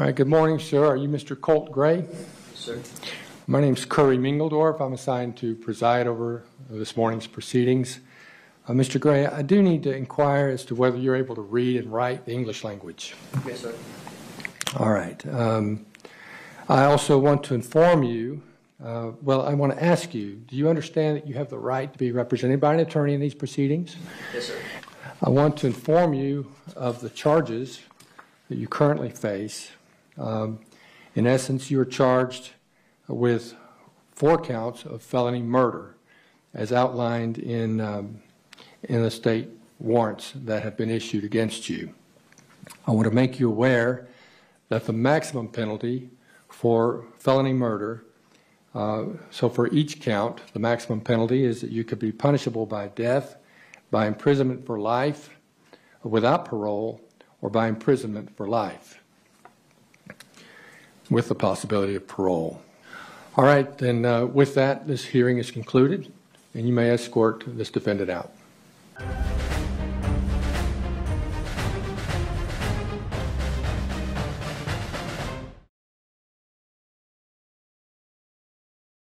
All right, good morning, sir. Are you Mr. Colt Gray? Yes, Sir. My name's Currie Mingledorff. I'm assigned to preside over this morning's proceedings. Uh, Mr. Gray, I do need to inquire as to whether you're able to read and write the English language. Yes, sir. All right. Um, I also want to inform you, uh, well, I want to ask you, do you understand that you have the right to be represented by an attorney in these proceedings? Yes, sir. I want to inform you of the charges that you currently face. Um, in essence, you are charged with four counts of felony murder, as outlined in um, in the state warrants that have been issued against you. I want to make you aware that the maximum penalty for felony murder, uh, so for each count, the maximum penalty is that you could be punishable by death, by imprisonment for life, without parole, or by imprisonment for life, with the possibility of parole. All right, then uh, with that, this hearing is concluded, and you may escort this defendant out.